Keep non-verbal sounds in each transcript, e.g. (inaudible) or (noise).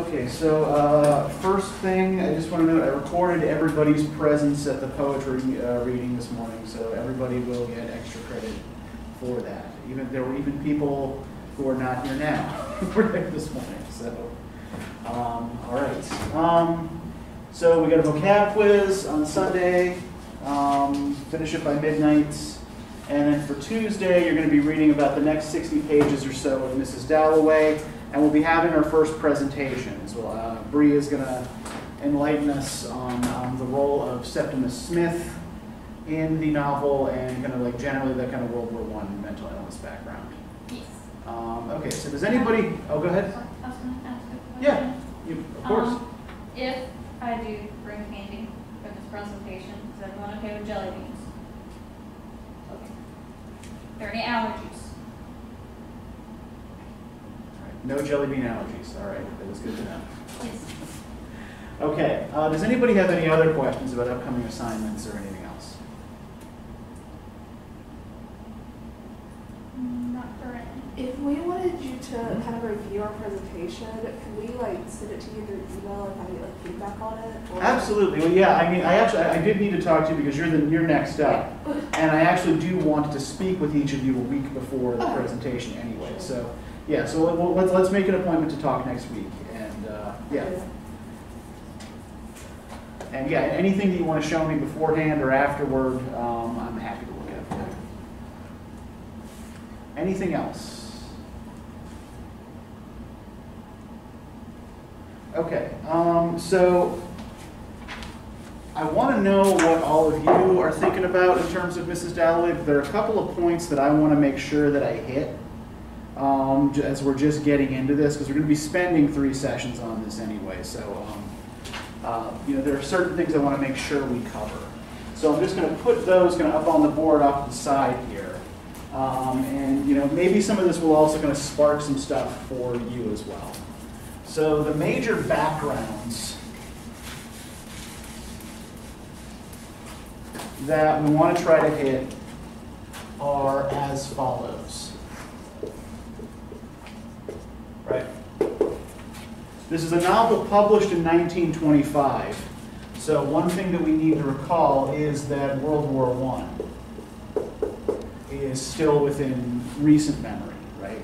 Okay, so uh, first thing, I just want to note, I recorded everybody's presence at the poetry uh, reading this morning, so everybody will get extra credit for that. Even there were even people who are not here now (laughs) who were this morning. So, um, all right. Um, so we got a vocab quiz on Sunday. Um, finish it by midnight. And then for Tuesday, you're going to be reading about the next 60 pages or so of Mrs. Dalloway, and we'll be having our first presentations. Well, uh, Bree is going to enlighten us on um, the role of Septimus Smith in the novel and kind of like generally the kind of World War One mental illness background. Yes. Um, okay, so does anybody? Oh, go ahead. I was gonna ask a question. Yeah, you, of course. Um, If I do bring candy for this presentation, is everyone okay with jelly beans? Okay. Are there any allergies? All right, No jelly bean allergies. All right, that was good to know. Yes. Okay, uh, does anybody have any other questions about upcoming assignments or anything else? Not currently. If we wanted you to kind of review our presentation, can we like send it to you through email if I get like feedback on it? or- Absolutely. Well, yeah. I mean, I actually, I did need to talk to you because you're the you're next up, (laughs) and I actually do want to speak with each of you a week before the Oh. presentation anyway. So, yeah. So well, let's let's make an appointment to talk next week, and uh, yeah. And yeah, anything that you want to show me beforehand or afterward, um, I'm happy to look at. Anything else? Okay, um, so I want to know what all of you are thinking about in terms of Mrs. Dalloway. There are a couple of points that I want to make sure that I hit um, as we're just getting into this, because we're going to be spending three sessions on this anyway. So, um, uh, you know, there are certain things I want to make sure we cover. So I'm just going to put those kind of up on the board off to the side here. Um, and, you know, maybe some of this will also kind of spark some stuff for you as well. So the major backgrounds that we want to try to hit are as follows. Right. This is a novel published in 1925. So one thing that we need to recall is that World War I is still within recent memory, right?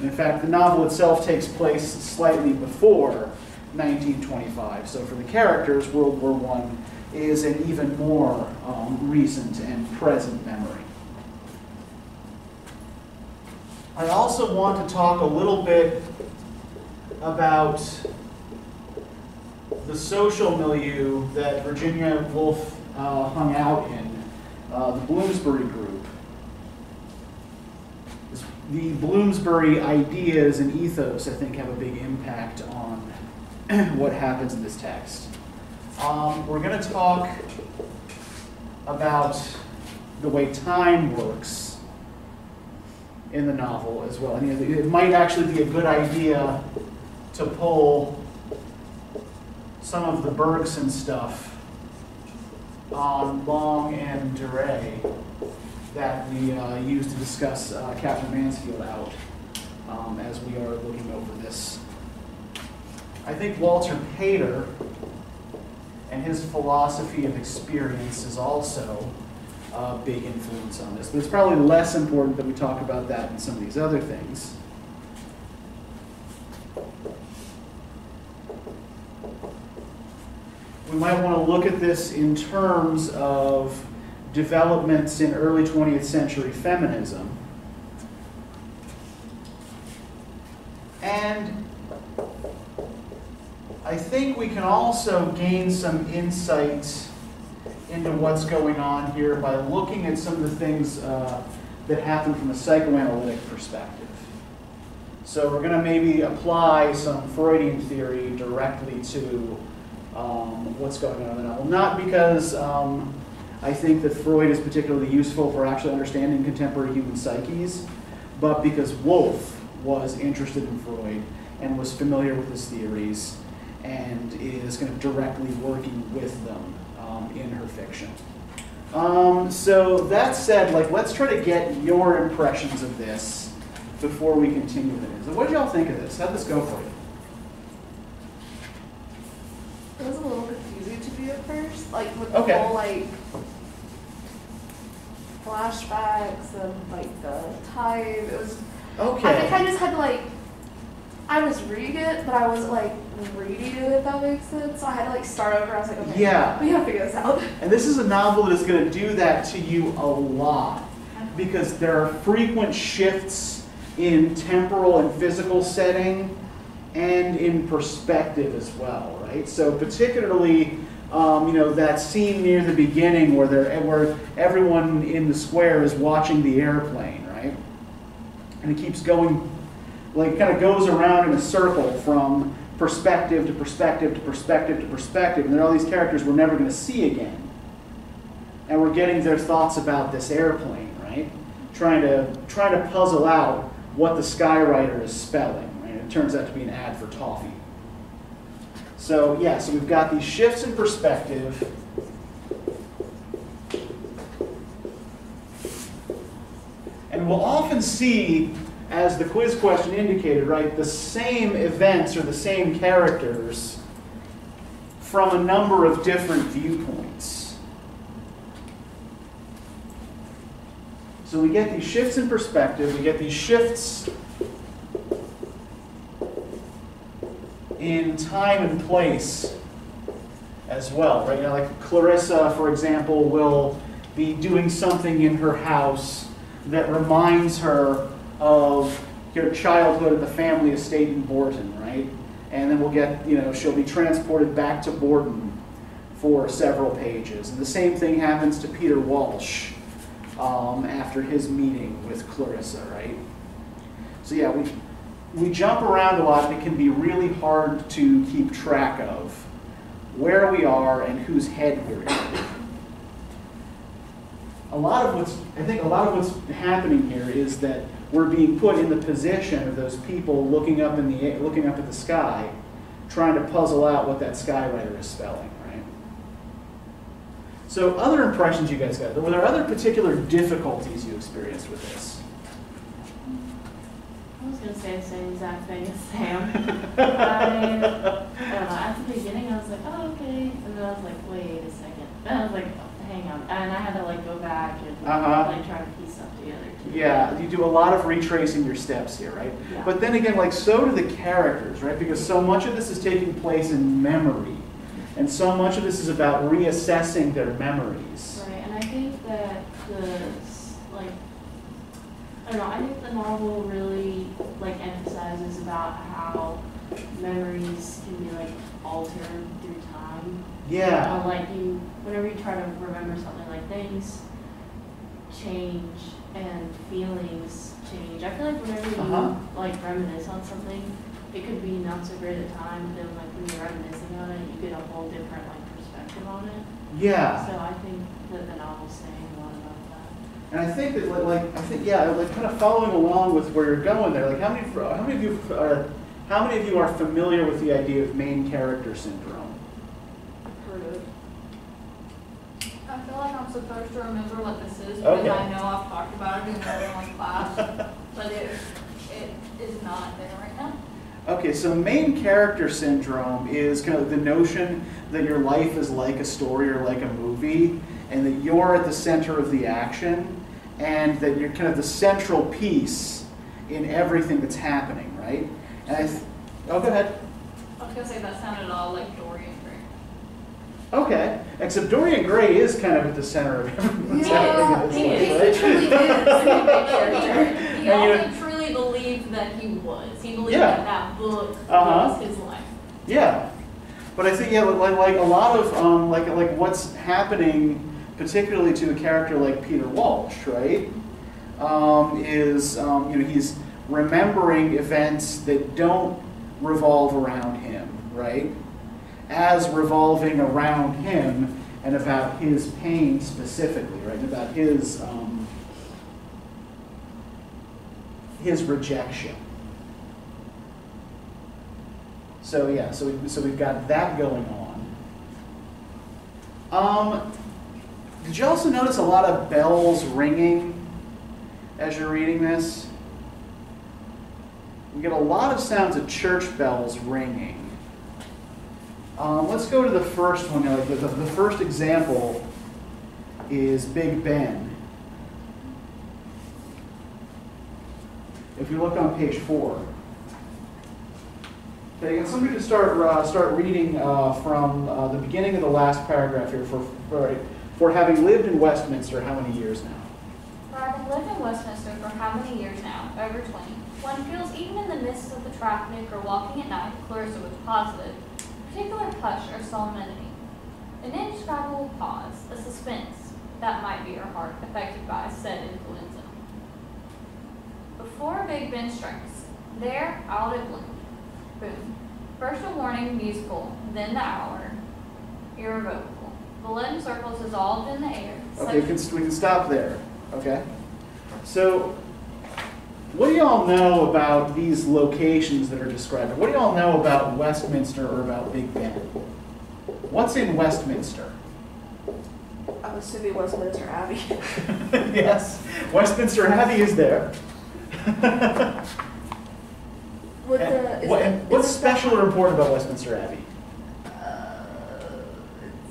And in fact, the novel itself takes place slightly before 1925. So for the characters, World War I is an even more um, recent and present memory. I also want to talk a little bit about the social milieu that Virginia Woolf uh, hung out in, uh, the Bloomsbury group. The Bloomsbury ideas and ethos, I think, have a big impact on (clears throat) what happens in this text. Um, we're going to talk about the way time works in the novel as well. And it might actually be a good idea to pull some of the Bergson stuff on Long and durée that we uh, used to discuss uh, Katherine Mansfield out um, as we are looking over this. I think Walter Pater and his philosophy of experience is also a big influence on this. But it's probably less important that we talk about that than some of these other things. Might want to look at this in terms of developments in early 20th century feminism. And I think we can also gain some insight into what's going on here by looking at some of the things uh, that happen from a psychoanalytic perspective. So we're going to maybe apply some Freudian theory directly to um, what's going on in the novel. Not because um, I think that Freud is particularly useful for actually understanding contemporary human psyches, but because Woolf was interested in Freud and was familiar with his theories and is kind of directly working with them um, in her fiction. Um, so that said, like let's try to get your impressions of this before we continue with it. So what did y'all think of this? How'd this go for you? It was a little confusing to me at first, like with Okay. the whole like flashbacks and like the time. It was. Okay. I think I Okay. just had to like. I was reading it, but I wasn't like reading it. If that makes sense. So I had to like start over. I was like, okay, Yeah. we have to figure this out. And this is a novel that is going to do that to you a lot because there are frequent shifts in temporal and physical setting and in perspective as well, right? So particularly, um, you know, that scene near the beginning where they're, where everyone in the square is watching the airplane, right? And it keeps going, like, kind of goes around in a circle from perspective to perspective to perspective to perspective, and there are all these characters we're never going to see again and we're getting their thoughts about this airplane, right? Trying to trying to puzzle out what the skywriter is spelling, turns out to be an ad for toffee. So yeah, so we've got these shifts in perspective. And we'll often see, as the quiz question indicated, right, the same events or the same characters from a number of different viewpoints. So we get these shifts in perspective, we get these shifts in time and place as well, right? You know, like Clarissa, for example, will be doing something in her house that reminds her of her childhood at the family estate in Bourton, right? And then we'll get, you know, she'll be transported back to Bourton for several pages. And the same thing happens to Peter Walsh um, after his meeting with Clarissa, right? So yeah, we we jump around a lot, and it can be really hard to keep track of where we are and whose head we're in. A lot of what's I think a lot of what's happening here is that we're being put in the position of those people looking up in the looking up at the sky, trying to puzzle out what that skywriter is spelling, right? So other impressions you guys got. Were there other particular difficulties you experienced with this? I was gonna say the (laughs) same exact thing as Sam. I, I don't know, at the beginning I was like, oh, okay, and then I was like, wait a second. Then I was like, oh, hang on, and I had to like go back and Uh-huh. like try to piece stuff together too. Yeah, you do a lot of retracing your steps here, right? Yeah. But then again, like so do the characters, right? Because so much of this is taking place in memory. And so much of this is about reassessing their memories. Right, and I think that the I don't know, I think the novel really like emphasizes about how memories can be like altered through time. Yeah. Uh, like you, whenever you try to remember something, like things change and feelings change. I feel like whenever you Uh-huh. like reminisce on something, it could be not so great at the time, but then like when you're reminiscing on it, you get a whole different like perspective on it. Yeah. So I think that the novel's saying a lot about that. And I think that like, like I think yeah, like kind of following along with where you're going there. Like how many how many of you are how many of you are familiar with the idea of main character syndrome? I've Heard of. I feel like I'm supposed to remember what this is because Okay. I know I've talked about it in everyone's class, but it, it is not there right now. Okay, so main character syndrome is kind of the notion that your life is like a story or like a movie, and that you're at the center of the action, and that you're kind of the central piece in everything that's happening, right? And I, th- oh, go ahead. I was gonna say that sounded all like Dorian Gray. Okay, except Dorian Gray is kind of at the center of everything that's Yeah, happening in he He truly is. He (laughs) And also truly believed that he was. He believed Yeah. that that book Uh-huh. was his life. Yeah, but I think yeah, like like a lot of um, like like what's happening, particularly to a character like Peter Walsh, right? Um, is um, you know he's remembering events that don't revolve around him, right? As revolving around him and about his pain specifically, right? About his um, his rejection. So yeah, so we, so we've got that going on. Um, did you also notice a lot of bells ringing as you're reading this? We get a lot of sounds of church bells ringing. Um, let's go to the first one. The, the, the first example is Big Ben. If you look on page four. Okay, can somebody start uh, start reading uh, from uh, the beginning of the last paragraph here for for, for having lived in Westminster how many years now? For having lived in Westminster for how many years now? Over 20. One feels even in the midst of the traffic or walking at night, Clarissa was positive, particular hush or solemnity. An indescribable pause, a suspense, that might be her heart, affected by a said influenza. Before Big Ben strikes, there, out it bloomed. Boom. First a warning musical, then the hour, irrevocable. The leaden circles dissolved in the air. Okay, we can, we can stop there. Okay? So, what do y'all know about these locations that are described? What do y'all know about Westminster or about Big Ben? What's in Westminster? I'm assuming Westminster Abbey. (laughs) yes, Westminster Abbey is there. Would And the, is what- it- what's is special or important about Westminster Abbey? Uh,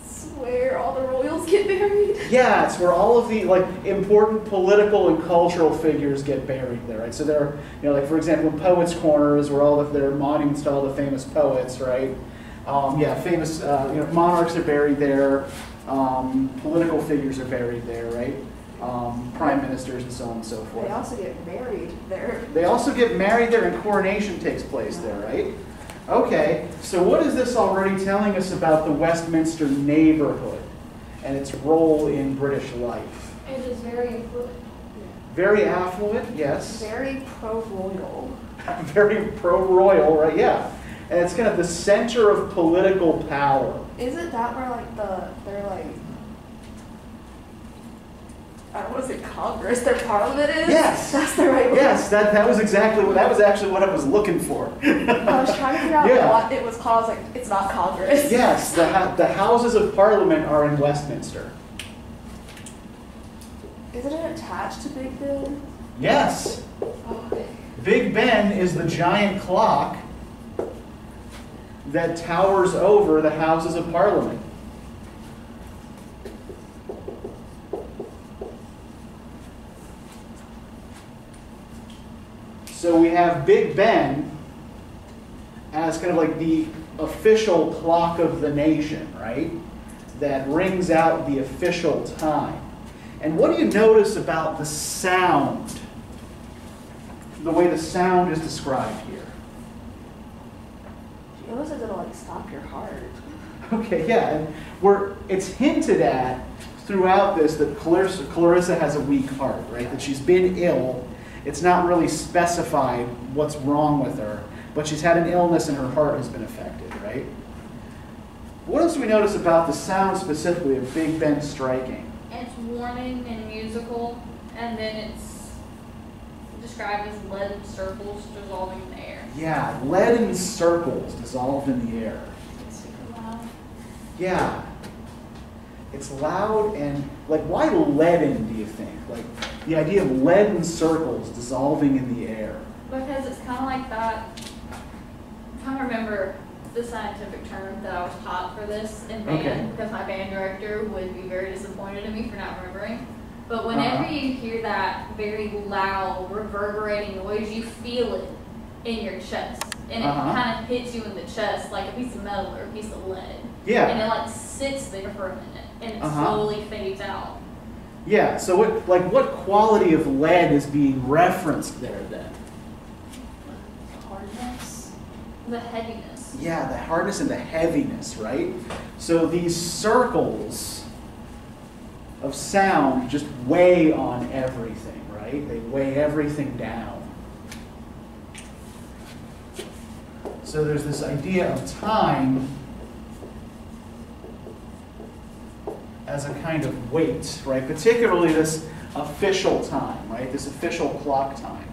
it's where all the royals get buried. (laughs) Yeah, it's where all of the like important political and cultural figures get buried there, right? So there, are, you know, like for example, Poets Corner is where all of their monuments to all the famous poets, right? Um, yeah, famous, uh, you know, monarchs are buried there. Um, political figures are buried there, right? Um, prime ministers and so on and so forth. They also get married there. They also get married there, and coronation takes place there, right? Okay, so what is this already telling us about the Westminster neighborhood and its role in British life? It is very influential. Very affluent, yes. Very pro-royal. (laughs) Very pro-royal, right? Yeah. And it's kind of the center of political power. Isn't that where like the they're like I don't want to say Congress, their Parliament is? Yes. That's the right word. Yes, that, that was exactly what, that was actually what I was looking for. I was trying to figure out Yeah. what it was called. I was like, it's not Congress. Yes, the, the Houses of Parliament are in Westminster. Isn't it attached to Big Ben? Yes. Oh, Big Ben is the giant clock that towers over the Houses of Parliament. So we have Big Ben as kind of like the official clock of the nation, right? That rings out the official time. And what do you notice about the sound? The way the sound is described here. She almost says it'll like stop your heart. (laughs) Okay, yeah, and we're, it's hinted at throughout this that Clarissa, Clarissa has a weak heart, right? That she's been ill. It's not really specified what's wrong with her, but she's had an illness and her heart has been affected, right? What else do we notice about the sound specifically of Big Ben striking? It's warning and musical, and then it's described as leaden circles dissolving in the air. Yeah, leaden circles dissolved in the air. It's super loud. Yeah. It's loud and like why leaden do you think? Like the idea of leaden circles dissolving in the air. Because it's kind of like that. I'm trying to remember the scientific term that I was taught for this in band, Okay. because my band director would be very disappointed in me for not remembering. But whenever Uh-huh. you hear that very loud, reverberating noise, you feel it in your chest. And it Uh-huh. kind of hits you in the chest like a piece of metal or a piece of lead. Yeah. And it like sits there for a minute and it Uh-huh. slowly fades out. Yeah. So what like what quality of lead is being referenced there then? Hardness, the heaviness. Yeah, the hardness and the heaviness, right? So these circles of sound just weigh on everything, right? They weigh everything down. So there's this idea of time as a kind of weight, right? Particularly this official time, right? This official clock time.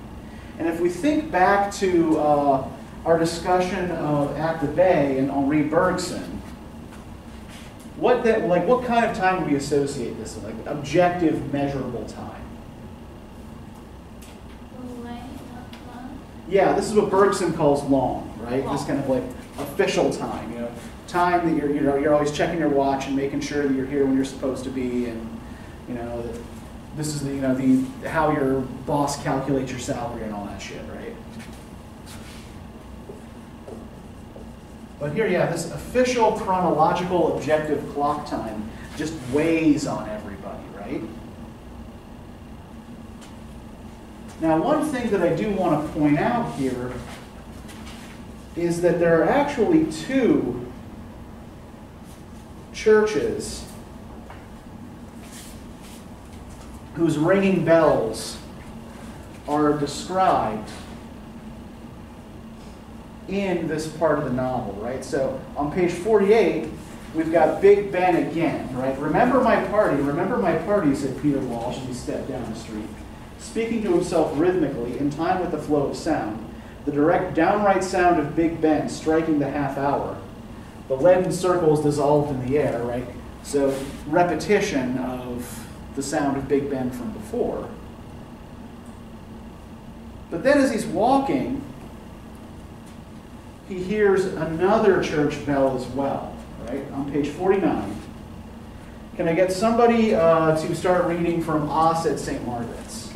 And if we think back to uh, our discussion of At the Bay and Henri Bergson, what that, like, what kind of time would we associate this with? Like objective, measurable time. Yeah, this is what Bergson calls long, right? This kind of like official time, you know, time that you're, you know, you're always checking your watch and making sure that you're here when you're supposed to be, and you know, this is the, you know, the how your boss calculates your salary and all that shit, right? But here, yeah, this official chronological objective clock time just weighs on everybody, right? Now, one thing that I do want to point out here is that there are actually two churches whose ringing bells are described in this part of the novel, right? So on page 48, we've got Big Ben again, right? Remember my party, remember my party, said Peter Walsh as he stepped down the street. Speaking to himself rhythmically, in time with the flow of sound, the direct, downright sound of Big Ben striking the half hour. The leaden circles dissolved in the air, right? So repetition of the sound of Big Ben from before. But then as he's walking, he hears another church bell as well, right? On page 49. Can I get somebody uh, to start reading from Us at St. Margaret's?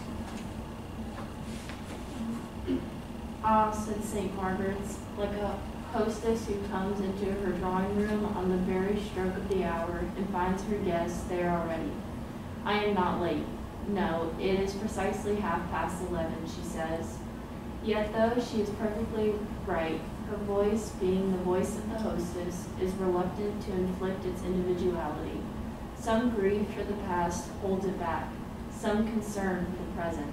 Ah, said St. Margaret's, like a hostess who comes into her drawing room on the very stroke of the hour and finds her guests there already. I am not late. No, it is precisely half past eleven, she says. Yet though she is perfectly right, her voice, being the voice of the hostess, is reluctant to inflict its individuality. Some grief for the past holds it back, some concern for the present.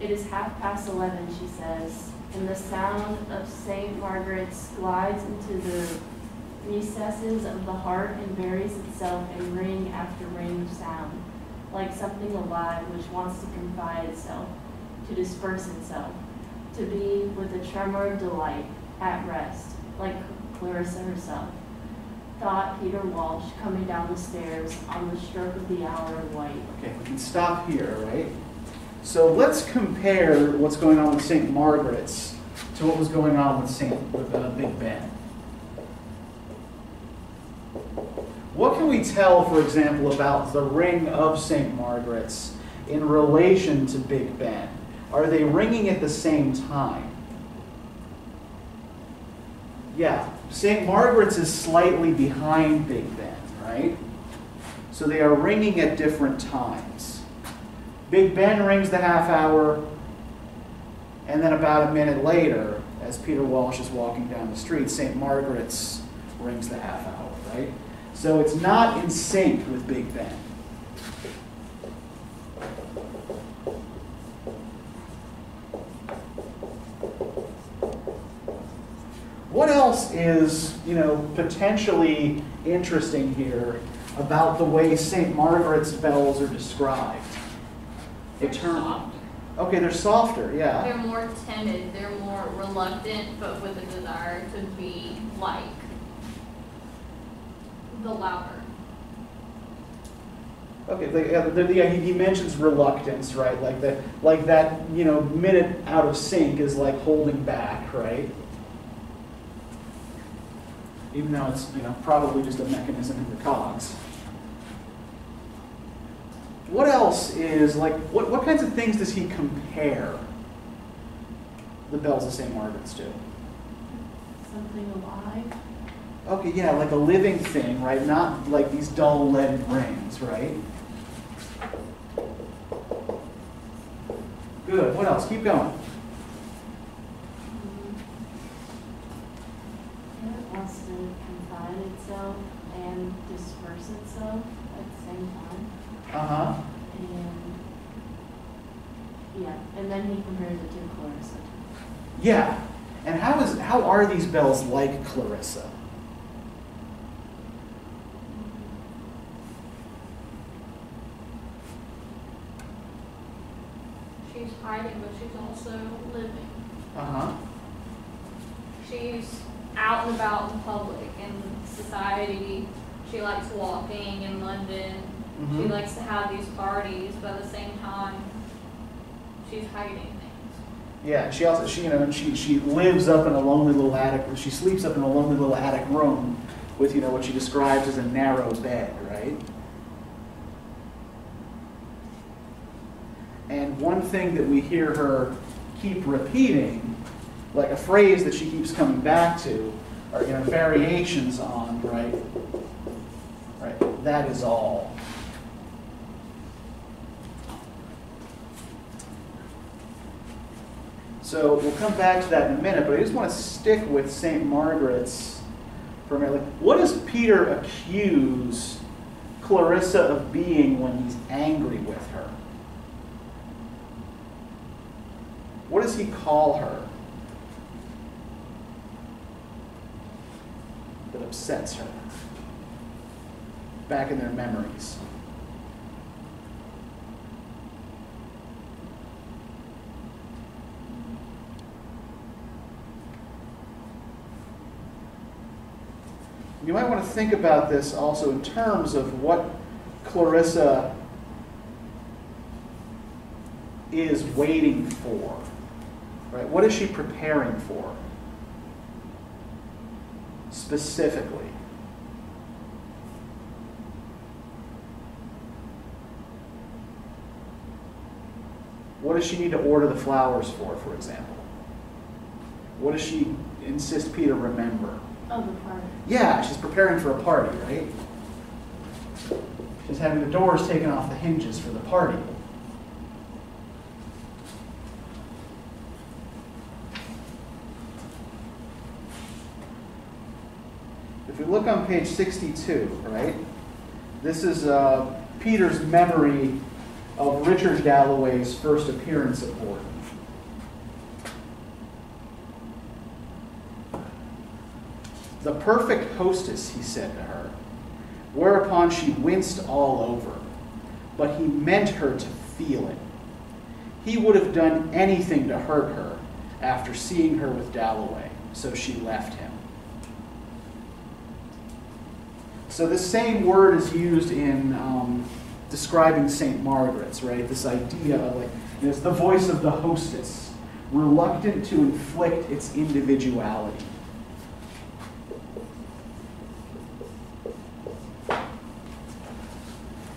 It is half past eleven, she says, and the sound of St. Margaret's glides into the recesses of the heart and buries itself in ring after ring of sound, like something alive which wants to confide itself, to disperse itself, to be with a tremor of delight, at rest, like Clarissa herself. Thought Peter Walsh coming down the stairs on the stroke of the hour of white. Okay, we can stop here, right? So let's compare what's going on with St. Margaret's to what was going on with St. with uh, Big Ben. What can we tell, for example, about the ring of St. Margaret's in relation to Big Ben? Are they ringing at the same time? Yeah, St. Margaret's is slightly behind Big Ben, right? So they are ringing at different times. Big Ben rings the half hour, and then about a minute later, as Peter Walsh is walking down the street, St. Margaret's rings the half hour, right? So it's not in sync with Big Ben. What else is, you know, potentially interesting here about the way St. Margaret's bells are described? They're Eternal. softer. Okay, they're softer, yeah. They're more timid, they're more reluctant, but with a desire to be like the louder. Okay, like, yeah, the, yeah, he, he mentions reluctance, right? Like that, like that, you know, minute out of sync is like holding back, right? Even though it's, you know, probably just a mechanism in the cogs. What else is like? What what kinds of things does he compare the bells of St. Margaret's to? Something alive. Okay, yeah, like a living thing, right? Not like these dull lead rings, right? Good. What else? Keep going. Mm-hmm. It wants to confine itself and disperse itself at the same time. Uh huh. And yeah, and then he compares it to Clarissa. Yeah. And how is how are these bells like Clarissa? She's hiding, but she's also living. Uh huh. She's out and about in public in society. She likes walking in London. She Mhm. likes to have these parties, but at the same time, she's hiding things. Yeah, and she also, she, you know, and she, she lives up in a lonely little attic, she sleeps up in a lonely little attic room with, you know, what she describes as a narrow bed, right? And one thing that we hear her keep repeating, like a phrase that she keeps coming back to, are, you know, variations on, right? Right, that is all. So we'll come back to that in a minute, but I just want to stick with St. Margaret's for a minute. What does Peter accuse Clarissa of being when he's angry with her? What does he call her that upsets her back in their memories? You might want to think about this also in terms of what Clarissa is waiting for. Right? What is she preparing for? Specifically. What does she need to order the flowers for, for example? What does she insist Peter remember? Oh, the party. Yeah, she's preparing for a party, right? She's having the doors taken off the hinges for the party. If we look on page 62, right, this is uh, Peter's memory of Richard Dalloway's first appearance at Bourton. The perfect hostess, he said to her, whereupon she winced all over. But he meant her to feel it. He would have done anything to hurt her after seeing her with Dalloway, so she left him. So the same word is used in um, describing St. Margaret's, right? This idea of like, the voice of the hostess, reluctant to inflict its individuality.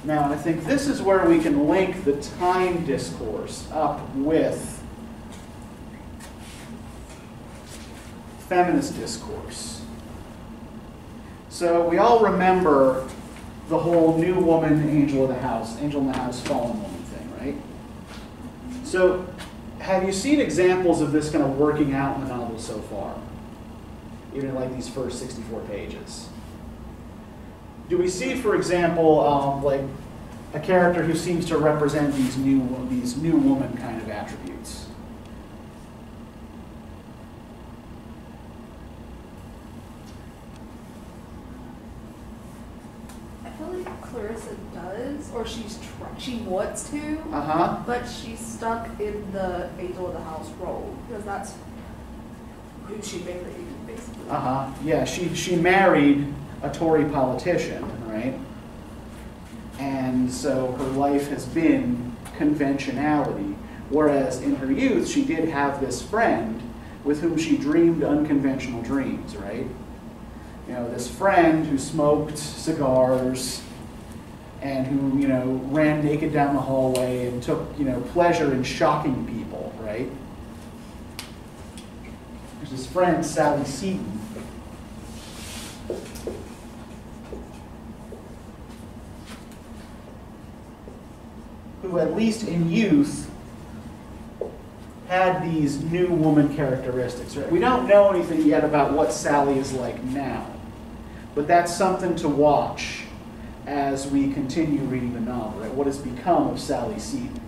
Now, I think this is where we can link the time discourse up with feminist discourse. So we all remember the whole new woman, angel of the house, angel in the house, fallen woman thing, right? So have you seen examples of this kind of working out in the novel so far? Even like these first 64 pages. Do we see, for example, um, like a character who seems to represent these new these new woman kind of attributes? I feel like Clarissa does, or she's she wants to, Uh huh. but she's stuck in the angel of the house role because that's who she married, basically. Uh huh. Yeah, she she married a Tory politician, right? And so her life has been conventionality. Whereas in her youth, she did have this friend with whom she dreamed unconventional dreams, right? You know, this friend who smoked cigars and who, you know, ran naked down the hallway and took, you know, pleasure in shocking people, right? There's this friend, Sally Seton, who, at least in youth, had these new woman characteristics. Right? We don't know anything yet about what Sally is like now, but that's something to watch as we continue reading the novel. Right? What has become of Sally Seton?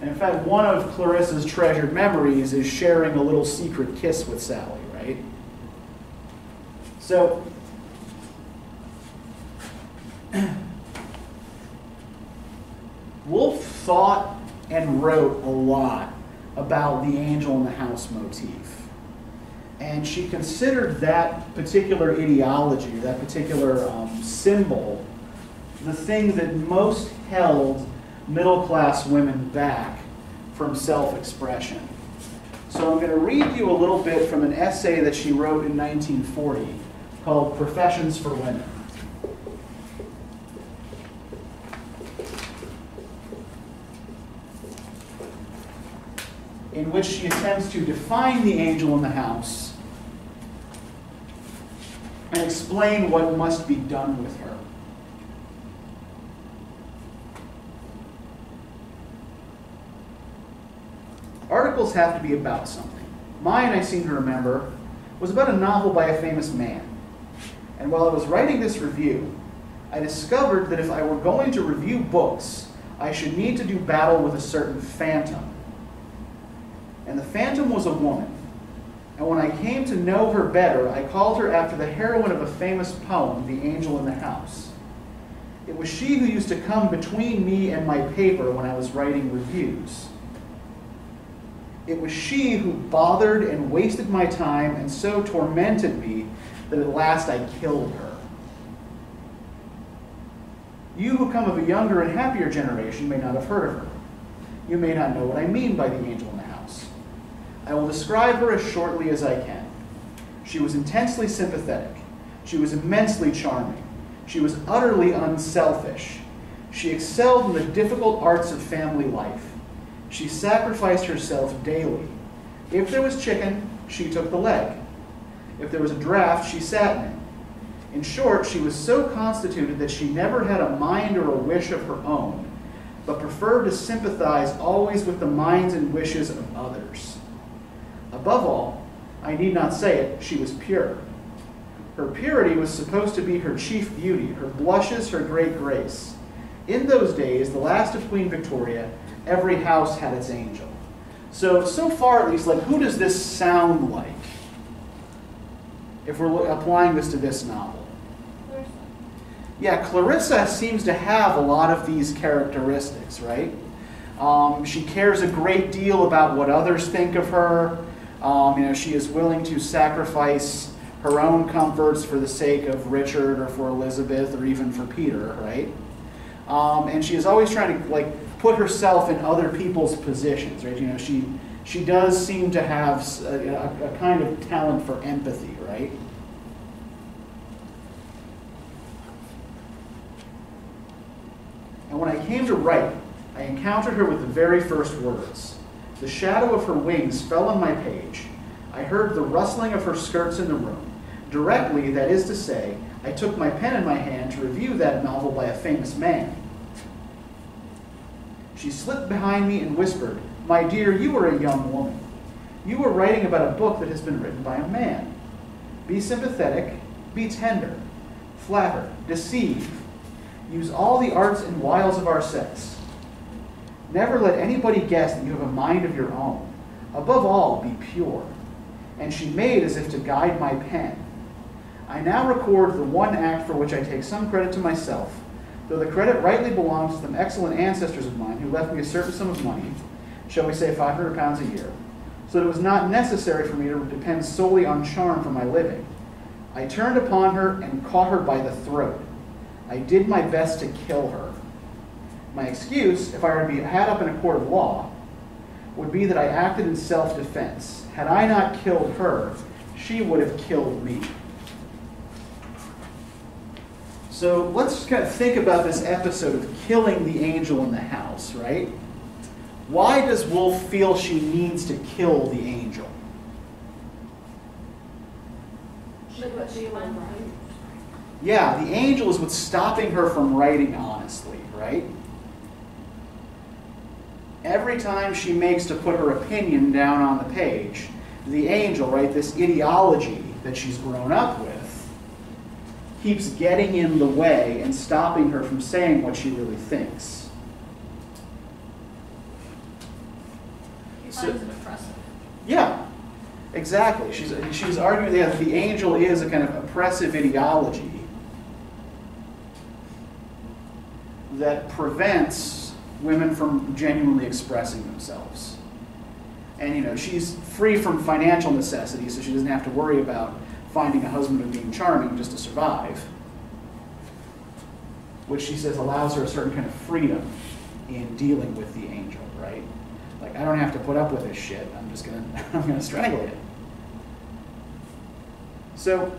And in fact, one of Clarissa's treasured memories is sharing a little secret kiss with Sally? So, (clears throat) Woolf thought and wrote a lot about the angel in the house motif. And she considered that particular ideology, that particular um, symbol, the thing that most held middle class women back from self-expression. So I'm going to read you a little bit from an essay that she wrote in 1940 called Professions for Women. in which she attempts to define the angel in the house and explain what must be done with her. Articles have to be about something. Mine, I seem to remember, was about a novel by a famous man. And while I was writing this review, I discovered that if I were going to review books, I should need to do battle with a certain phantom. And the phantom was a woman. And when I came to know her better, I called her after the heroine of a famous poem, The Angel in the House. It was she who used to come between me and my paper when I was writing reviews. It was she who bothered and wasted my time and so tormented me that at last I killed her. You who come of a younger and happier generation may not have heard of her. You may not know what I mean by the angel in the house. I will describe her as shortly as I can. She was intensely sympathetic. She was immensely charming. She was utterly unselfish. She excelled in the difficult arts of family life. She sacrificed herself daily. If there was chicken, she took the leg. If there was a draft, she sat in it. In short, she was so constituted that she never had a mind or a wish of her own, but preferred to sympathize always with the minds and wishes of others. Above all, I need not say it, she was pure. Her purity was supposed to be her chief beauty, her blushes, her great grace. In those days, the last of Queen Victoria, every house had its angel. So, so far at least, like, who does this sound like? If we're applying this to this novel. Yeah, Clarissa seems to have a lot of these characteristics, right? Um, she cares a great deal about what others think of her. Um, you know, she is willing to sacrifice her own comforts for the sake of Richard or for Elizabeth or even for Peter, right? Um, and she is always trying to like put herself in other people's positions, right? You know, she she does seem to have a kind of talent for empathy, right? And when I came to write, I encountered her with the very first words. The shadow of her wings fell on my page. I heard the rustling of her skirts in the room. Directly, that is to say, I took my pen in my hand to review that novel by a famous man. She slipped behind me and whispered, My dear, you are a young woman. You are writing about a book that has been written by a man. Be sympathetic, be tender, flatter, deceive. Use all the arts and wiles of our sex. Never let anybody guess that you have a mind of your own. Above all, be pure. And she made as if to guide my pen. I now record the one act for which I take some credit to myself, though the credit rightly belongs to some excellent ancestors of mine who left me a certain sum of money, shall we say 500 pounds a year, so that it was not necessary for me to depend solely on charm for my living. I turned upon her and caught her by the throat. I did my best to kill her. My excuse, if I were to be had up in a court of law, would be that I acted in self defense. Had I not killed her, she would have killed me. So let's kind of think about this episode of killing the angel in the house, right? Why does Woolf feel she needs to kill the angel? She would be like, Yeah, the angel is what's stopping her from writing honestly, right? Every time she makes to put her opinion down on the page, the angel, right, this ideology that she's grown up with, keeps getting in the way and stopping her from saying what she really thinks. He So-. Yeah, exactly. She's, she was arguing that the angel is a kind of oppressive ideology that prevents women from genuinely expressing themselves. And, you know, she's free from financial necessity, so she doesn't have to worry about finding a husband and being charming just to survive. Which she says allows her a certain kind of freedom in dealing with the angel, right? Like, I don't have to put up with this shit. I'm just gonna, (laughs) I'm gonna strangle you. So,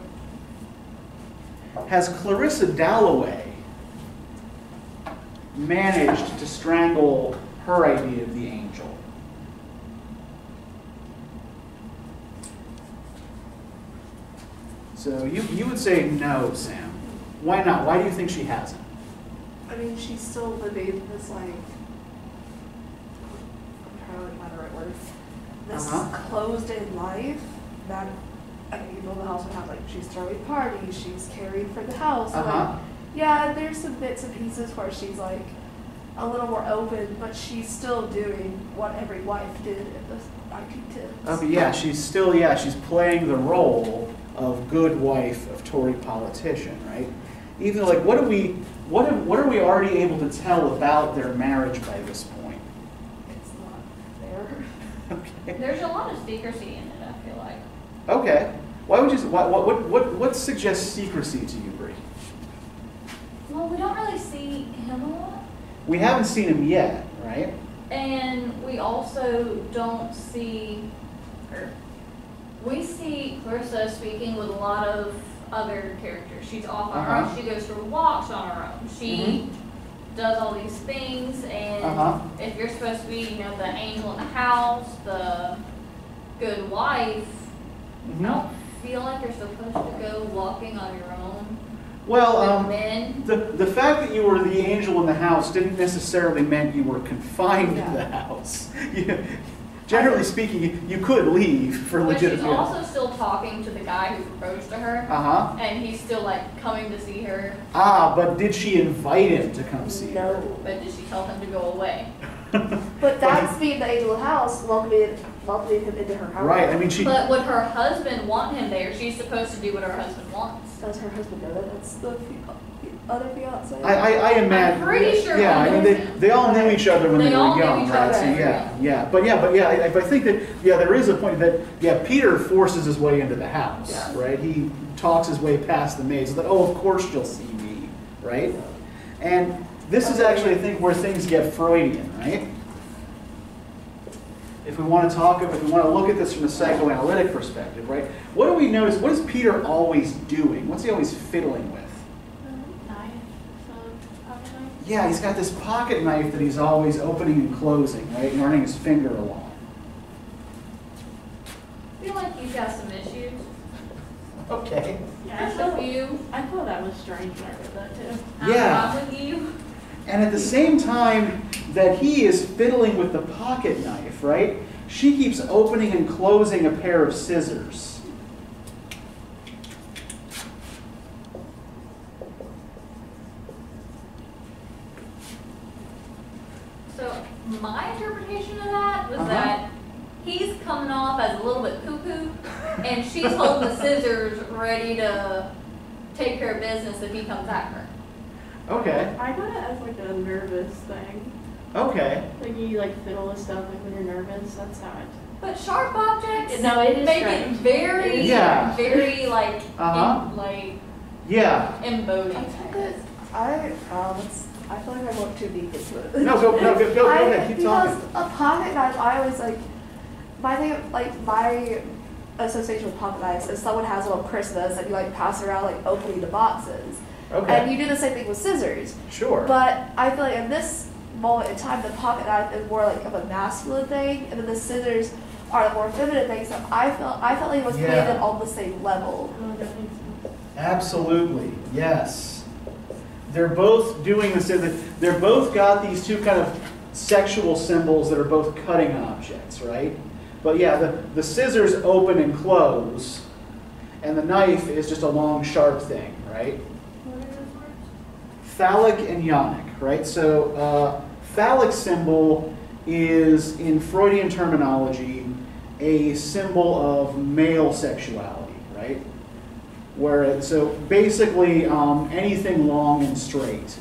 has Clarissa Dalloway managed to strangle her idea of the angel? So you, you would say no, Sam. Why not? Why do you think she hasn't? I mean, she's still living this like, I'm trying to find the right word. This Uh-huh. closed-in life that, people in the house would have like, she's throwing parties, she's caring for the house. Uh-huh. Yeah, there's some bits and pieces where she's like a little more open, but she's still doing what every wife did in the 1910s. Okay, yeah, she's still, yeah, she's playing the role of good wife of Tory politician, right? Even like, what do we, what, have, what are we already able to tell about their marriage by this point? It's not there. Okay. There's a lot of secrecy in it, I feel like. Okay. Why would you, why, what, what, what, what suggests secrecy to you, Bree? Well, we don't really see him a lot. We haven't seen him yet, right? And we also don't see, or we see Clarissa speaking with a lot of other characters. She's off on her Uh-huh. own. She goes for walks on her own. She Mhm. Does all these things. And Uh-huh. if you're supposed to be, you know, the angel in the house, the good wife, I don't feel like you're supposed to go walking on your own Well, um, men. the, the fact that you were the angel in the house didn't necessarily mean you were confined to the house. (laughs) You- generally speaking, you, you could leave for But she's also still talking to the guy who proposed to her. Uh huh. And he's still like coming to see her, Ah, but did she invite him to come see her? No. but did she tell him to go away? (laughs) But that's being the angel of the house, welcoming, welcoming him into her house. Right. I mean, she. But would her husband want him there? She's supposed to do what her husband wants. Does her husband know that that's the fi- other fiance? I, I, I imagine. pretty sure Yeah, I mean, they, they all knew each other when they, They were young, each right? other So, when they were yeah, yeah, but yeah, but yeah, I, I think that yeah, there is a point that yeah, Peter forces his way into the house, Yeah. right? He talks his way past the maids. Like, oh, of course you'll see me, right? And this is actually, I think, where things get Freudian, right? If we want to talk, if we want to look at this from a psychoanalytic perspective, right? What do we notice? What is Peter always doing? What's he always fiddling with? Knife, so, pocket knife. Yeah, he's got this pocket knife that he's always opening and closing, right? And running his finger along. I feel like he's got some issues. Okay. Yeah, I a thought. I thought that was strange when I read that too. Yeah. with you. And at the same time that he is fiddling with the pocket knife, right? She keeps opening and closing a pair of scissors. So my interpretation of that was Uh-huh. that he's coming off as a little bit cuckoo, and she's holding the (laughs) scissors ready to take care of business if he comes at her. Okay, I got it as like a nervous thing. okay. Like you like fiddle with stuff like when you're nervous. That's how it. But sharp objects No, it is make it strange. very, Yeah. very like, Uh-huh. em- like Yeah. embodying. I think that I um, it's, I feel like I went too deep into it. No, go, no, go, go, go I- ahead, keep because talking. a pocket knife, I always like my thing, like my association with pocket knives is someone has one on Christmas and you like pass around like opening the boxes, Okay. and you do the same thing with scissors. sure. But I feel like in this moment in time, the pocket knife is more like of a masculine thing, and then the scissors are the more feminine thing. So I felt I felt like it was putting Yeah. them on the same level. Oh, that makes sense. Absolutely, yes. They're both doing this, they're both got these two kind of sexual symbols that are both cutting objects, right? But yeah, the, the scissors open and close, and the knife is just a long, sharp thing, right? Phallic and yonic, right? So, uh, phallic symbol is, in Freudian terminology, a symbol of male sexuality? Where, so basically, um, anything long and straight.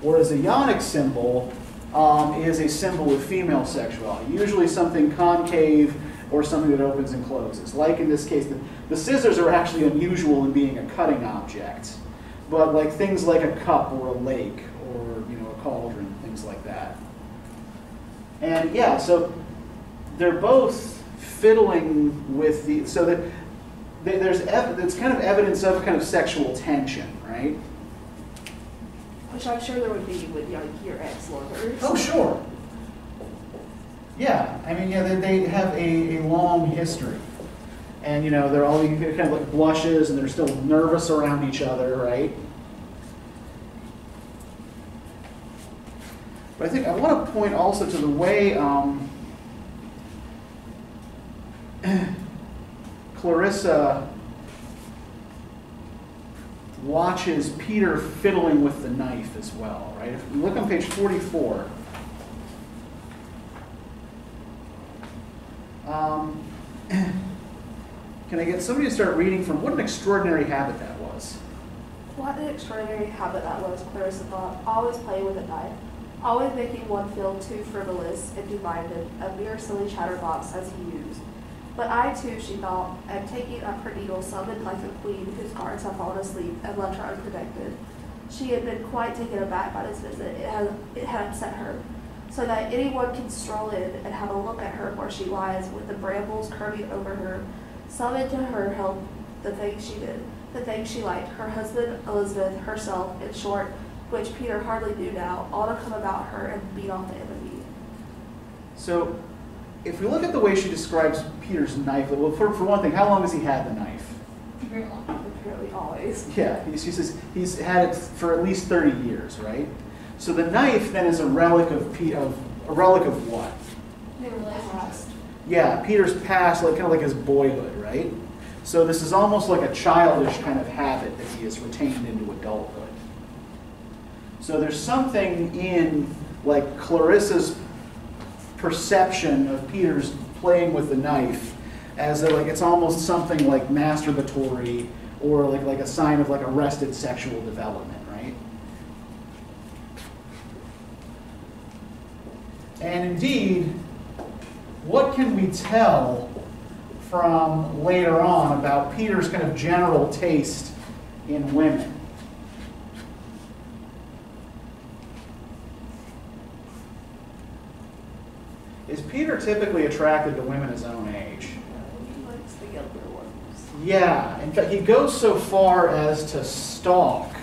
Whereas a yonic symbol um, is a symbol of female sexuality, usually something concave or something that opens and closes. Like in this case, the, the scissors are actually unusual in being a cutting object, but like things like a cup or a lake or you know a cauldron, things like that. And yeah, so they're both fiddling with the, so that there's, ev- it's kind of evidence of kind of sexual tension, right? Which I'm sure there would be with like your ex lovers. Oh, sure. Yeah, I mean, yeah, they, they have a, a long history. And, you know, they're all you kind of like blushes and they're still nervous around each other, right? But I think I want to point also to the way um, (clears throat) Clarissa watches Peter fiddling with the knife as well, right? If you look on page 44, um, (clears throat) can I get somebody to start reading from what an extraordinary habit that was? What an extraordinary habit that was, Clarissa thought. Always playing with a knife. Always making one feel too frivolous and too-minded, a mere silly chatterbox as he used. But I too, she thought, am taking up her needle summoned like a queen whose guards have fallen asleep and left her unprotected. She had been quite taken aback by this visit. It had, it had upset her. So that anyone can stroll in and have a look at her where she lies with the brambles curving over her, summoned to her help the things she did, the things she liked, her husband, Elizabeth, herself, in short, which Peter hardly knew now, all to come about her and beat off the enemy. So, if we look at the way she describes Peter's knife, well, for, for one thing, how long has he had the knife? Very long. Apparently always. Yeah, he, she says he's had it for at least 30 years, right? So the knife then is a relic of, Pe- of a relic of what? Their relationship. Yeah, Peter's past, like kind of like his boyhood, right? So this is almost like a childish kind of habit that he has retained into adulthood. So there's something in like Clarissa's perception of Peter's playing with the knife as though like it's almost something like masturbatory or like like a sign of like arrested sexual development, right? And indeed, what can we tell from later on about Peter's kind of general taste in women? Is Peter typically attracted to women his own age? He likes the younger ones. Yeah, in fact, he goes so far as to stalk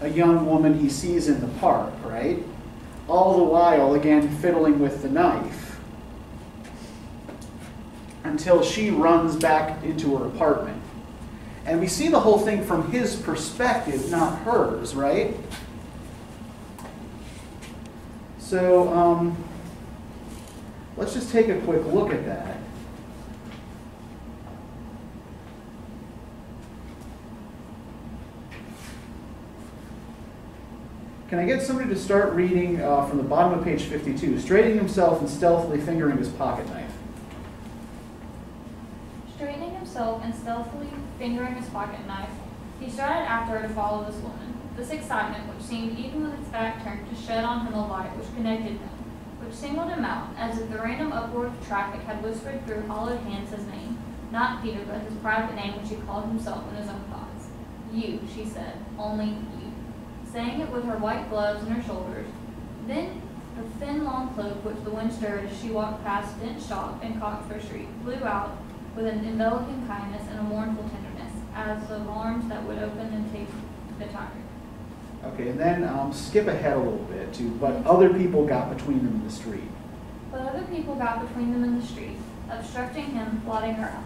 a young woman he sees in the park, right? All the while, again, fiddling with the knife until she runs back into her apartment. And we see the whole thing from his perspective, not hers, right? So, um, let's just take a quick look at that. Can I get somebody to start reading uh, from the bottom of page 52, straightening himself and stealthily fingering his pocket knife? Straightening himself and stealthily fingering his pocket knife, he started after her to follow this woman. This excitement, which seemed even with its back turned to shed on him a light which connected them, singled him out, as if the random uproar of traffic had whispered through hollowed hands his name, not Peter, but his private name which he called himself in his own thoughts. You, she said, only you, saying it with her white gloves and her shoulders. Then her thin, long cloak, which the wind stirred as she walked past Dent Shop in Cockspur Street, blew out with an enveloping kindness and a mournful tenderness, as of arms that would open and take the tired. Okay, and then um, skip ahead a little bit to, but other people got between them in the street. But other people got between them in the street, obstructing him, blotting her out.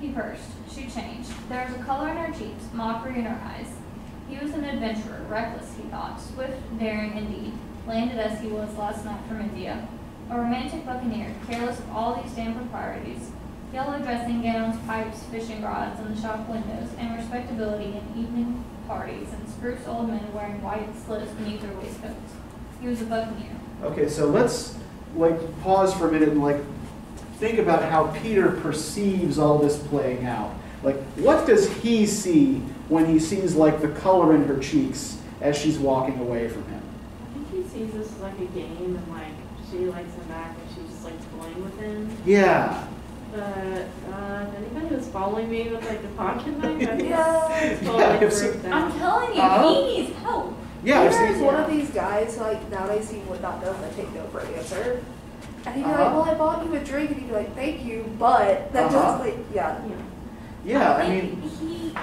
He pursed. She changed. There was a color in her cheeks, mockery in her eyes. He was an adventurer, reckless, he thought, swift, daring indeed, landed as he was last night from India. A romantic buccaneer, careless of all these damn proprieties, yellow dressing gowns, pipes, fishing rods in the shop windows, and respectability in evening parties, and spruce old men wearing white slits beneath their waistcoats. He was a buccaneer. Okay, so let's like pause for a minute and like think about how Peter perceives all this playing out. Like, what does he see when he sees like the color in her cheeks as she's walking away from him? I think he sees this as like a game and like she likes him back and she's just like toying with him. Yeah. But uh, if anybody was following me with like the pocket knife, I think (laughs) Yeah. it's Yeah, totally if so- I'm telling you, Uh-huh. he needs help. Yeah, I've seen- one of these guys who, like nowadays he would not know if I take no for an answer. And he'd be Uh-huh. like, "Well, I bought you a drink," and he'd be like, "Thank you," but that Uh-huh. just like, yeah. Yeah. Yeah, I think mean, he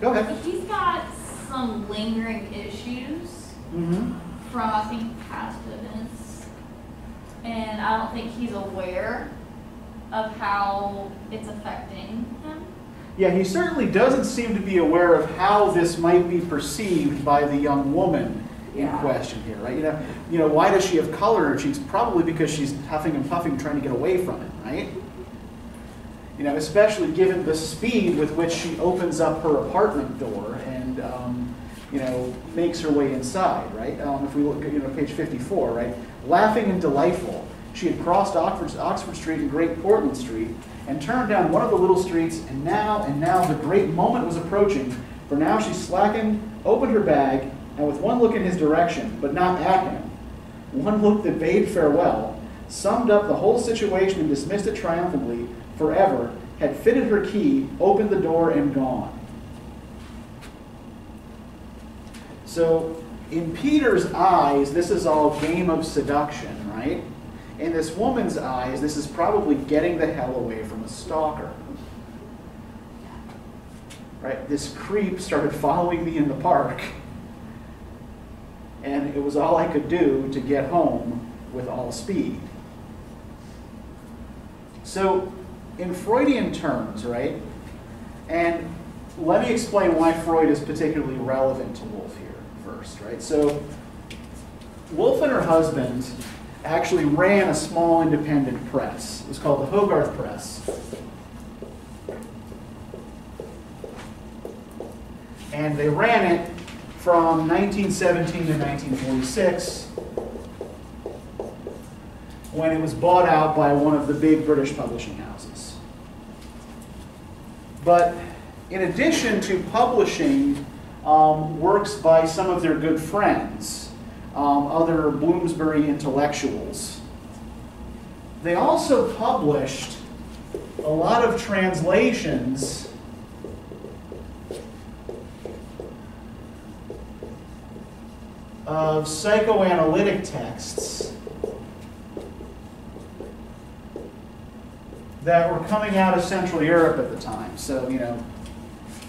go ahead. he's got some lingering issues Mm-hmm. from I think past events, and I don't think he's aware of how it's affecting him. Yeah, he certainly doesn't seem to be aware of how this might be perceived by the young woman in Yeah. question here, right? You know, you know, why does she have color in her cheeks? Probably because she's huffing and puffing, trying to get away from it, right? You know, especially given the speed with which she opens up her apartment door and, um, you know, makes her way inside, right? Um, if we look at, you know, page 54, right? Laughing and delightful, she had crossed Oxford, Oxford Street and Great Portland Street and turned down one of the little streets, and now, and now the great moment was approaching, for now she slackened, opened her bag, and with one look in his direction, but not at him, one look that bade farewell, summed up the whole situation and dismissed it triumphantly, forever, had fitted her key, opened the door, and gone. So, in Peter's eyes, this is all game of seduction, right? In this woman's eyes, this is probably getting the hell away from a stalker. Right? This creep started following me in the park, and it was all I could do to get home with all speed. So, in Freudian terms, right? And let me explain why Freud is particularly relevant to Woolf here first, right? So, Woolf and her husband actually ran a small independent press. It was called the Hogarth Press. And they ran it from 1917 to 1946 when it was bought out by one of the big British publishing houses. But in addition to publishing um, works by some of their good friends, um, other Bloomsbury intellectuals, they also published a lot of translations of psychoanalytic texts that were coming out of Central Europe at the time. So, you know,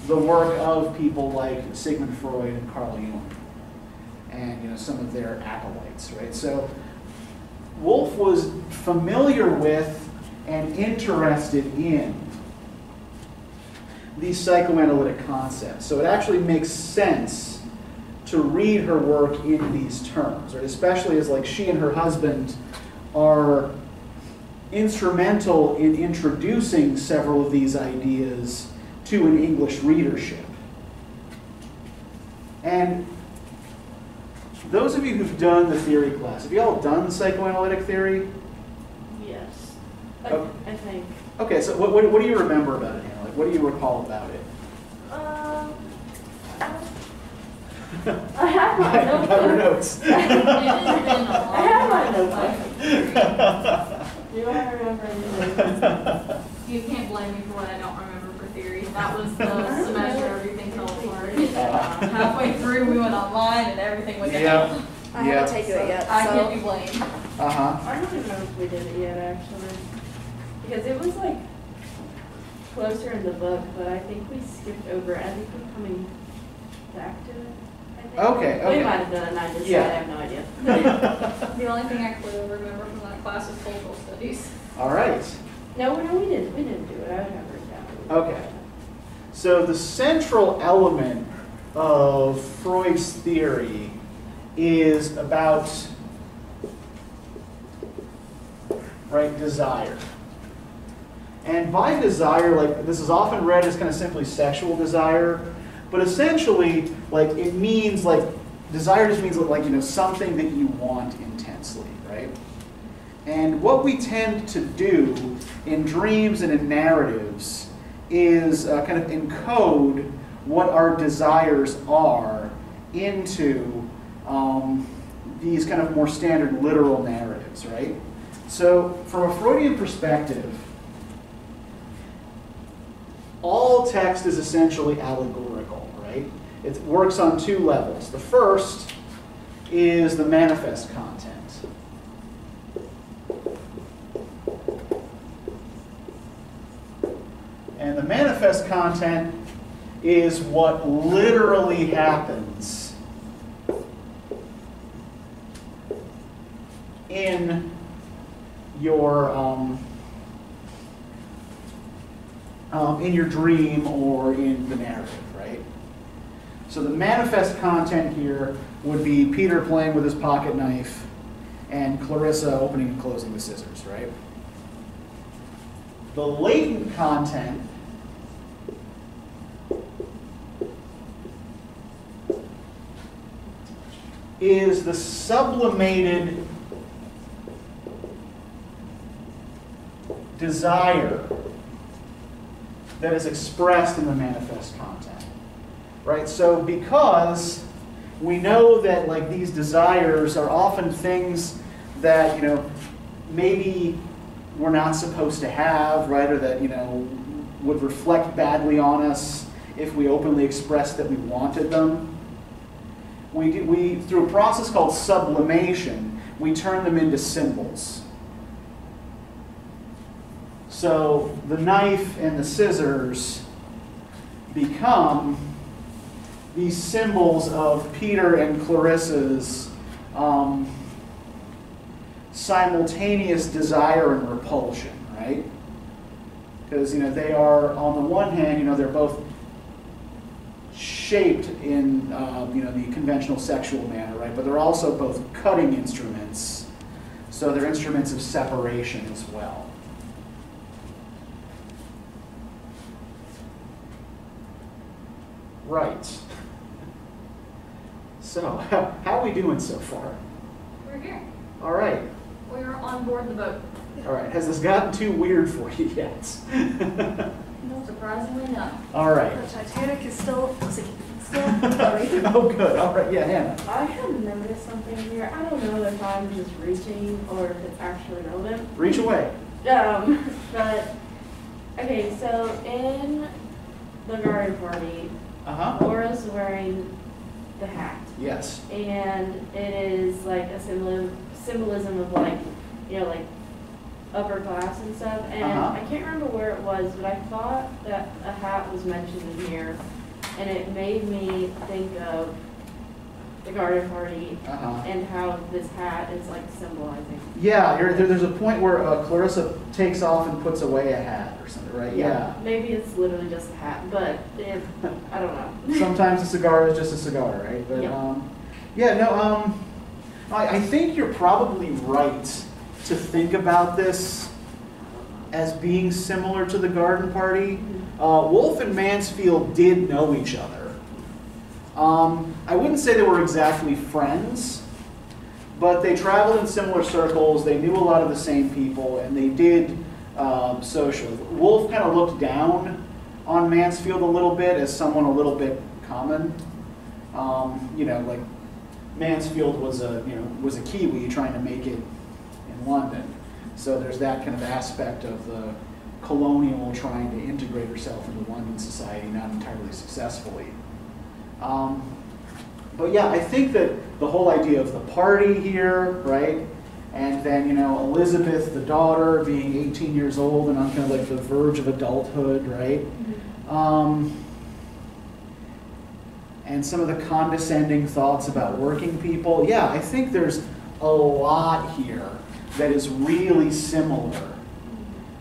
the work of people like Sigmund Freud and Carl Jung, and you know some of their acolytes, right? So, Woolf was familiar with and interested in these psychoanalytic concepts. So it actually makes sense to read her work in these terms, right? Especially as like she and her husband are instrumental in introducing several of these ideas to an English readership. And those of you who've done the theory class, have you all done psychoanalytic theory? Yes. I, Oh. I think. Okay, so what, what, what do you remember about it, Hannah? Like, what do you recall about it? Um, (laughs) I have my Got your notebook. notes. It has been a long I have my time. notebook. (laughs) (laughs) Do I remember anything? You can't blame me for what I don't remember for theory. That was the semester everything fell apart. Uh, Halfway through, we went online and everything went Yep. down. I Yeah. haven't taken it yet, I so can't be blamed. Uh-huh. I don't even know if we did it yet, actually. Because it was like closer in the book, but I think we skipped over it. I think we're coming back to it. Okay, okay. We might have done it, and I just, yeah. I have no idea. (laughs) (laughs) The only thing I clearly remember from that class is cultural studies. All right. No, no, we didn't, we didn't do it. I would have written down. Okay. So the central element of Freud's theory is about right desire. And by desire, like this is often read as kind of simply sexual desire, but essentially, like it means like desire just means like you know something that you want intensely, right? And what we tend to do in dreams and in narratives is uh, kind of encode what our desires are into um, these kind of more standard literal narratives, right? So, from a Freudian perspective, all text is essentially allegorical, right? It works on two levels. The first is the manifest content. And the manifest content is what literally happens in your um, um, in your dream or in the narrative, right? So the manifest content here would be Peter playing with his pocket knife and Clarissa opening and closing the scissors, right? The latent content is the sublimated desire that is expressed in the manifest content. Right? So because we know that like these desires are often things that, you know, maybe we're not supposed to have, right? Or that, you know, would reflect badly on us if we openly expressed that we wanted them. We, do, we through a process called sublimation, we turn them into symbols. So the knife and the scissors become these symbols of Peter and Clarissa's um, simultaneous desire and repulsion, right? Because you know they are on the one hand, you know they're both shaped in uh, you know the conventional sexual manner, right? But they're also both cutting instruments, so they're instruments of separation as well. Right. (laughs) So, how, (laughs) how are we doing so far? We're here. All right. We're on board the boat. All right. Has this gotten too weird for you yet? (laughs) Surprisingly, no. All right. The Titanic is still sinking. Still (laughs) going. oh, good. All right. Yeah, Hannah. I have noticed something here. I don't know if I'm just reaching or if it's actually relevant. Reach away. Um, (laughs) but okay, so in the garden party, Uh huh. Laura's wearing the hat, Yes. and it is like a symbol symbolism of like, you know, like upper class and stuff. And Uh-huh. I can't remember where it was, but I thought that a hat was mentioned in here, and it made me think of the garden party Uh huh. and how this hat is like symbolizing. Yeah. There, there- there's a point where uh, Clarissa takes off and puts away a hat or something, right? Yeah. Maybe it's literally just a hat, but it, I don't know. (laughs) Sometimes a cigar is just a cigar, right? But Yep. um, yeah, no, um, I, I think you're probably right to think about this as being similar to the garden party. Uh, Woolf and Mansfield did know each other. Um, I wouldn't say they were exactly friends, but they traveled in similar circles. They knew a lot of the same people, and they did um, social. Woolf kind of looked down on Mansfield a little bit as someone a little bit common. Um, you know, like Mansfield was a you know was a Kiwi trying to make it London, so there's that kind of aspect of the colonial trying to integrate herself into London society, not entirely successfully. Um, but yeah, I think that the whole idea of the party here, right? And then, you know, Elizabeth, the daughter, being 18 years old and on kind of like the verge of adulthood, right? Um, and some of the condescending thoughts about working people. Yeah, I think there's a lot here that is really similar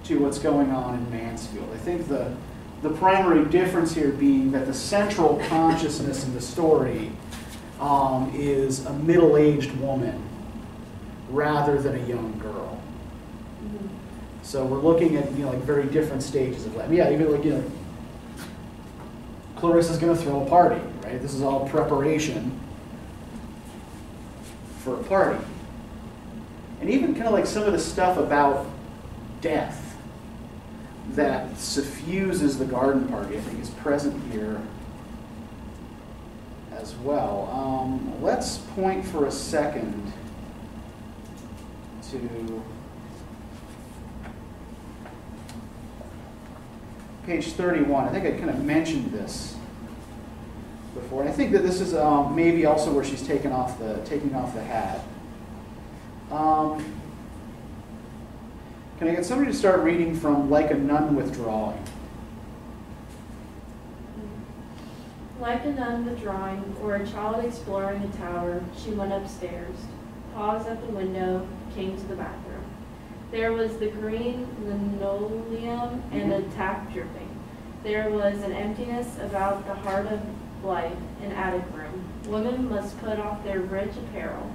to what's going on in Mansfield. I think the, the primary difference here being that the central consciousness in the story um, is a middle-aged woman rather than a young girl. So we're looking at you know like very different stages of life. Yeah, even like you know, Clarissa's going to throw a party, right? This is all preparation for a party, and even kind of like some of the stuff about death that suffuses the garden party. I think is present here as well. Um, let's point for a second to page 31. I think I kind of mentioned this before. And I think that this is um, maybe also where she's taking off the taking off the hat. Um, can I get somebody to start reading from Like a Nun Withdrawing? Like a nun withdrawing or a child exploring a tower, she went upstairs, paused at the window, came to the bathroom. There was the green linoleum and a tap dripping. There was an emptiness about the heart of life, an attic room. Women must put off their rich apparel.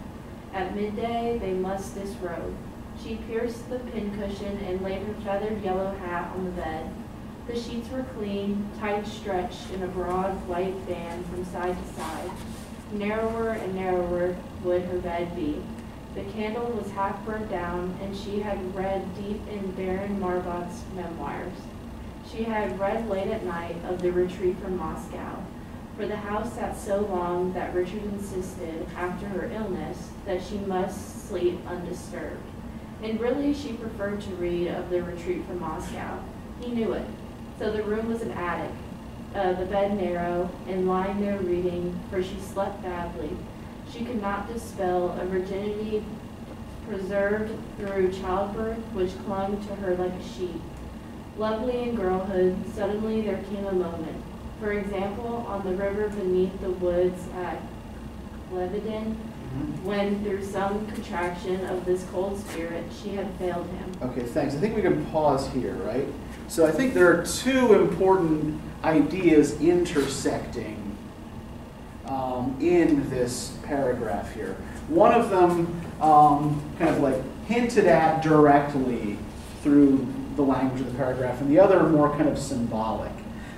At midday, they must disrobe. She pierced the pincushion and laid her feathered yellow hat on the bed. The sheets were clean, tight stretched in a broad white band from side to side. Narrower and narrower would her bed be. The candle was half burnt down, and she had read deep in Baron Marbot's memoirs. She had read late at night of the retreat from Moscow. For the house sat so long that Richard insisted, after her illness, that she must sleep undisturbed. And really she preferred to read of the retreat from Moscow. He knew it. So the room was an attic, uh, the bed narrow, and lying there reading, for she slept badly. She could not dispel a virginity preserved through childbirth which clung to her like a sheet. Lovely in girlhood, suddenly there came a moment. For example, on the river beneath the woods at Lebanon, when through some contraction of this cold spirit she had failed him. Okay, thanks. I think we can pause here, right? So I think there are two important ideas intersecting um, in this paragraph here. One of them um, kind of like hinted at directly through the language of the paragraph, and the other more kind of symbolic.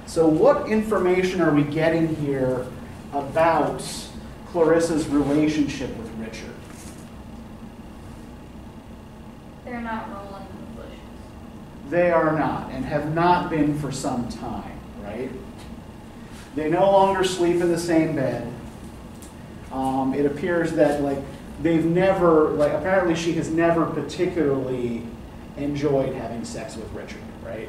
So, what information are we getting here about Clarissa's relationship with Richard? They're not rolling in the bushes. They are not, and have not been for some time, right? They no longer sleep in the same bed. Um, it appears that like they've never, like apparently she has never particularly enjoyed having sex with Richard, right?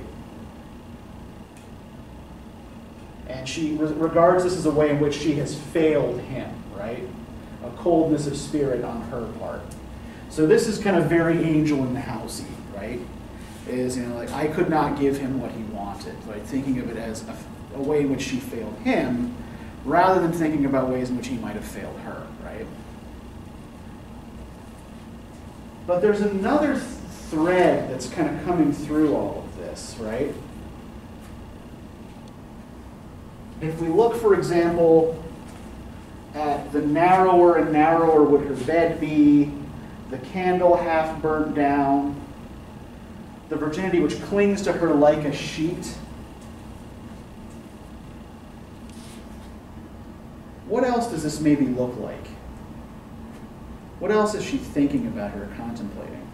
And she re- regards this as a way in which she has failed him, right? A coldness of spirit on her part. So this is kind of very angel in the housey, right? Is, you know, like, I could not give him what he wanted, right? Thinking of it as a, a way in which she failed him, rather than thinking about ways in which he might have failed her, right? But there's another thread that's kind of coming through all of this, right? If we look, for example, at the narrower and narrower would her bed be, the candle half burnt down, the virginity which clings to her like a sheet. What else does this maybe look like? What else is she thinking about or contemplating?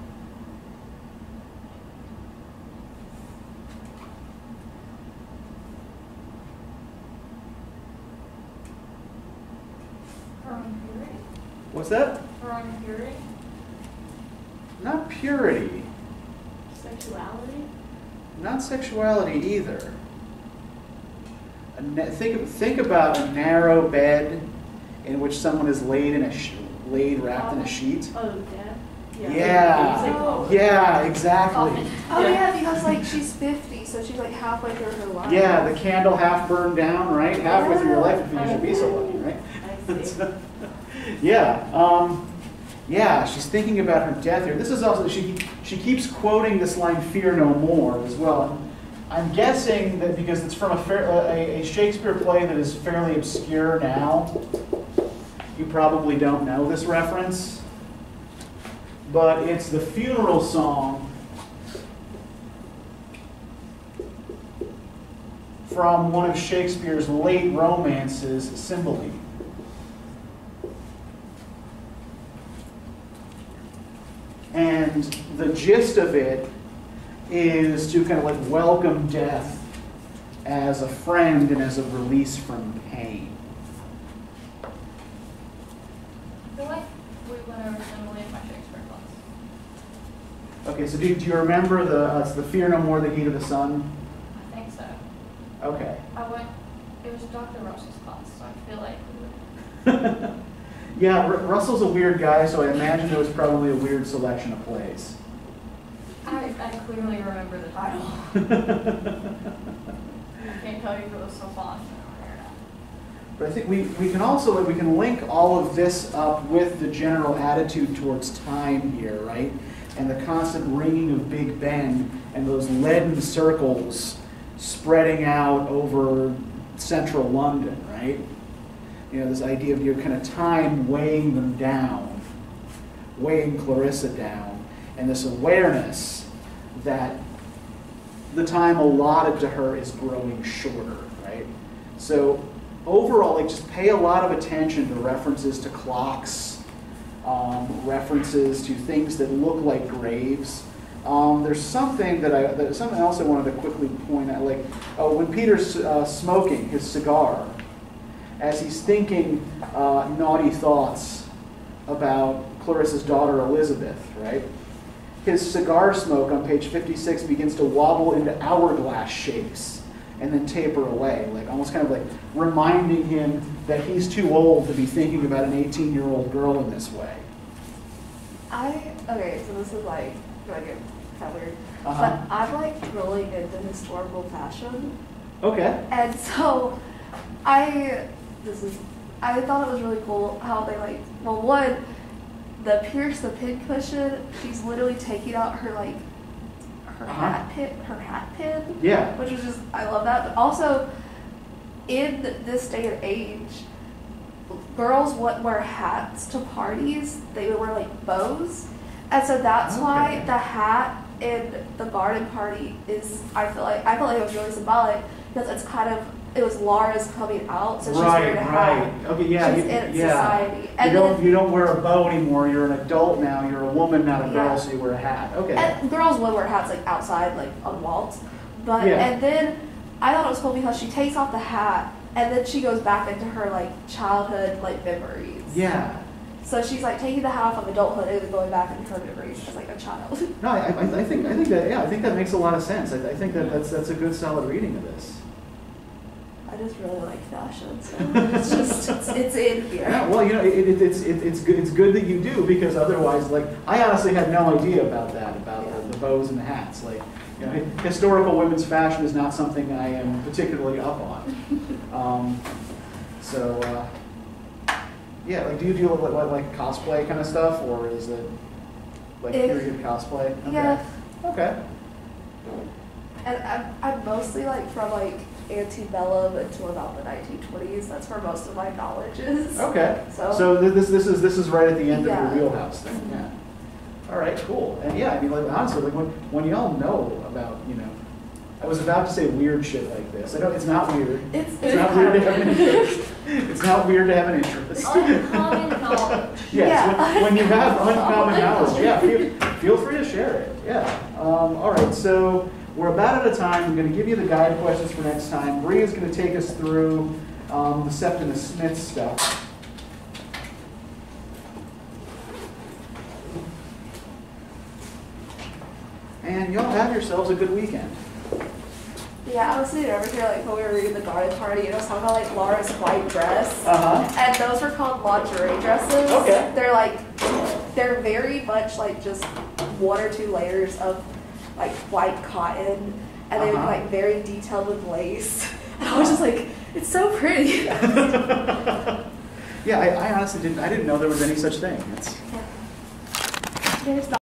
Her own purity. What's that? Her own purity. Not purity, Sexuality? not sexuality either. Think, think about a narrow bed in which someone is laid in a sh- laid wrapped in a sheet. Oh, death? Yeah. It's like, oh. Yeah, exactly. Oh Yeah. yeah, because like she's 50, so she's like halfway through her life. Yeah, the candle half burned down, right? Halfway through your life if you should be so lucky, right? (laughs) Yeah, um, yeah, she's thinking about her death here. This is also she she keeps quoting this line "Fear no more" as well. I'm guessing that because it's from a, fair, a, a Shakespeare play that is fairly obscure now, you probably don't know this reference. But it's the funeral song from one of Shakespeare's late romances, Cymbeline. And the gist of it is to kind of like welcome death as a friend and as a release from pain. I feel like we went over in my Shakespeare class. Okay, so do, do you remember the uh, it's the fear no more the heat of the sun? I think so. Okay. I went It was Dr. Russell's class, so I feel like. (laughs) Yeah, Ru- Russell's a weird guy, so I imagine it was probably a weird selection of plays. I, I clearly remember the title. I (laughs) can't tell you if it was so not. But I think we, we can also, we can link all of this up with the general attitude towards time here, right? And the constant ringing of Big Ben and those leaden circles spreading out over central London, right? You know, this idea of your kind of time weighing them down, weighing Clarissa down, and this awareness that the time allotted to her is growing shorter, right? So overall, like just pay a lot of attention to references to clocks, um, references to things that look like graves. Um, there's something that I, that, something else I wanted to quickly point out, like oh, when Peter's uh, smoking his cigar, as he's thinking uh, naughty thoughts about Clarissa's daughter Elizabeth, right? His cigar smoke on page 56 begins to wobble into hourglass shapes and then taper away, like almost kind of like reminding him that he's too old to be thinking about an 18 year old girl in this way. I okay, so this is like like get kind of weird, Uh-huh. but I'm like really into historical fashion, Okay. and so I this is I thought it was really cool how they like well one the Pierce the pin cushion she's literally taking out her like her Uh-huh. hat pin her hat pin Yeah. which is just I love that. But also, in this day and age, girls wouldn't wear hats to parties; they would wear like bows, and so that's why the hat in the garden party is. I feel like I feel like it was really symbolic because it's kind of it was Laura's coming out, so she's right, wearing a right. hat. Okay, yeah, she's you- in yeah. society, You don't, then you don't wear a bow anymore. You're an adult now. You're a woman, not a girl, so you wear a hat. Okay. And girls would wear hats like outside, like on walls. But Yeah. and then I thought it was cool because she takes off the hat and then she goes back into her like childhood like memories. yeah. So she's like taking the hat off of adulthood and then going back into her memories as like a child. No, I, I, I think I think that yeah, I think that makes a lot of sense. I, I think that that's that's a good solid reading of this. I just really like fashion, so it's just it's, it's in here. Yeah, well, you know, it, it, it's it, it's good it's good that you do because otherwise, like, I honestly had no idea about that about the, the bows and the hats. Like, you know, historical women's fashion is not something I am particularly up on. (laughs) Um, so, uh, yeah, like, do you do like, like, like cosplay kind of stuff, or is it like If- period cosplay? Okay. Yeah, Okay. and I'm, I'm mostly like from like antebellum until about the 1920s. That's where most of my knowledge is. Okay. So- So thi- this this is this is right at the end Yeah. of your wheelhouse then. Yeah. All right. Cool. And yeah, I mean, like honestly, like when when y'all know about you know, I was about to say weird shit like this. I know it's not weird. It's, It's not weird to have an interest. It's not weird to have an interest. Uncommon knowledge. Yes, Yeah. when, when you have uncommon (laughs) knowledge, yeah, feel, feel free to share it. Yeah. Um, all right, so we're about out of time. I'm going to give you the guide questions for next time. Bree is going to take us through um, the Septimus Smith stuff. And y'all have yourselves a good weekend. Yeah, I was sitting over here like when we were reading the garden party, and I was talking about like Laura's white dress, Uh huh. and those were called lingerie dresses. Okay. They're like, they're very much like just one or two layers of like white cotton, and they would be Uh-huh. like very detailed with lace. (laughs) And I was just like, it's so pretty. (laughs) Yeah, I, I honestly didn't. I didn't know there was any such thing. It's, There's not